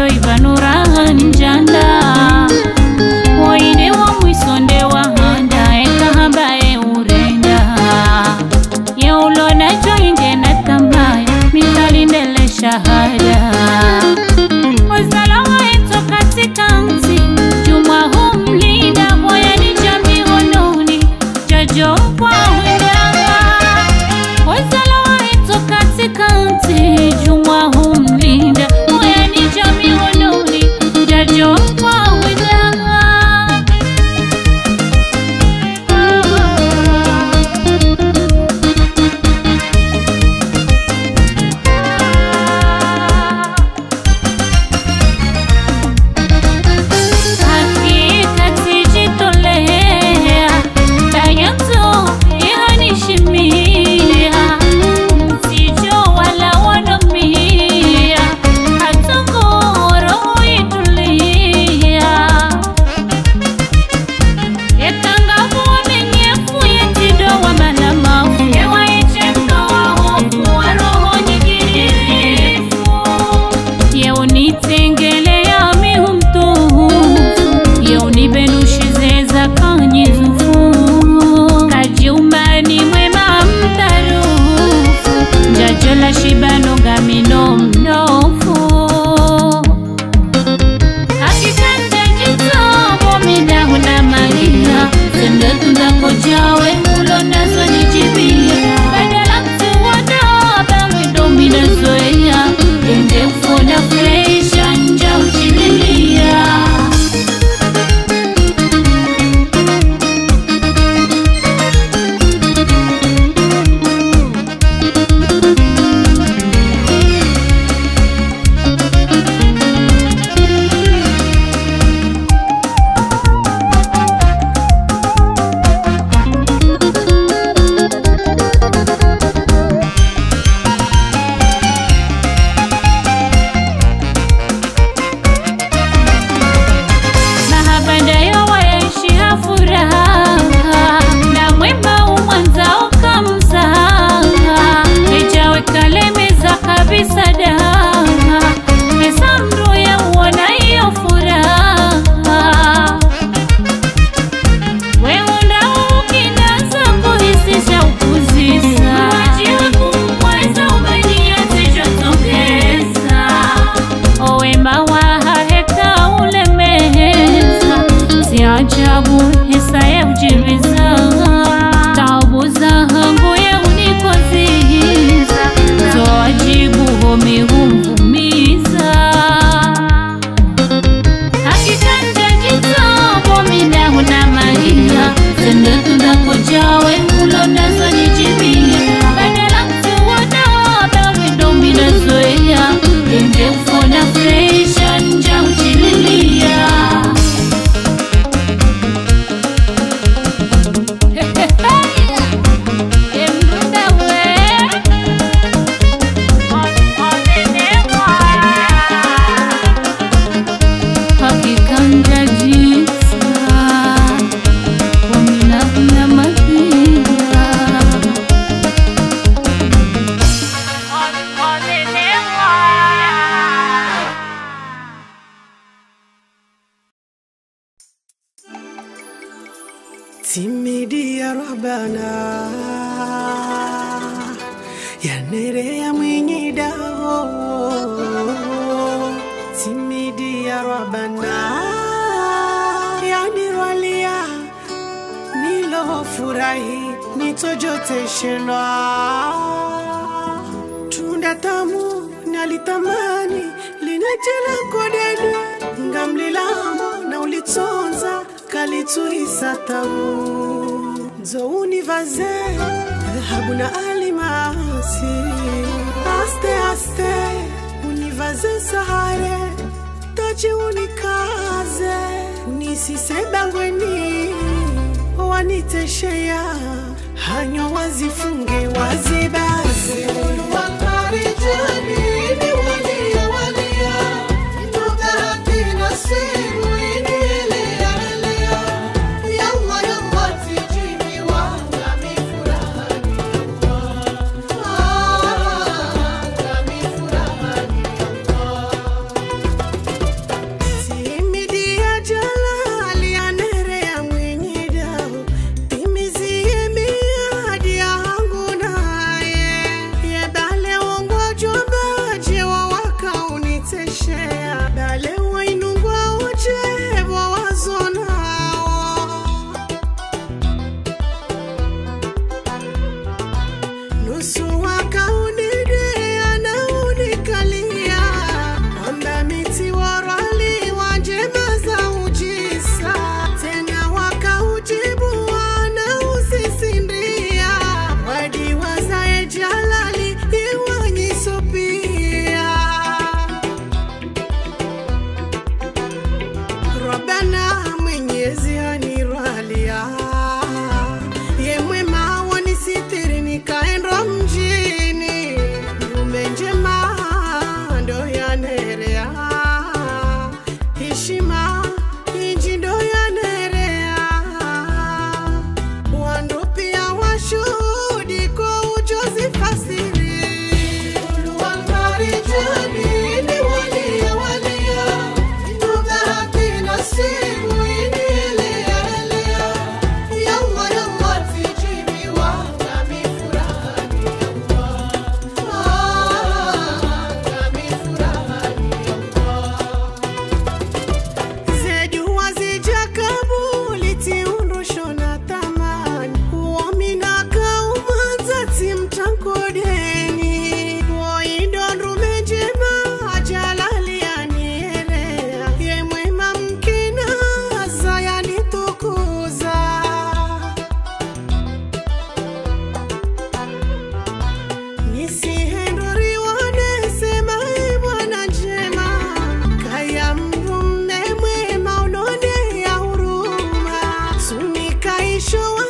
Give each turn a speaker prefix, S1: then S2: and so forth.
S1: Ivanura. sana yanereya mwinyi dao simidi ya rwabana yanirwalia nilofurahi nitojote shenwa. Tunda tamu nalitamani linajela kodeni ngamlilamo na ulitonza kalituhisatamu zounivaze dhahabu na alimasi aste aste univaze sahare tache unikaze. Unisisebangweni wanitesheya hanyo wazifunge wazibaze. Wakari jani. show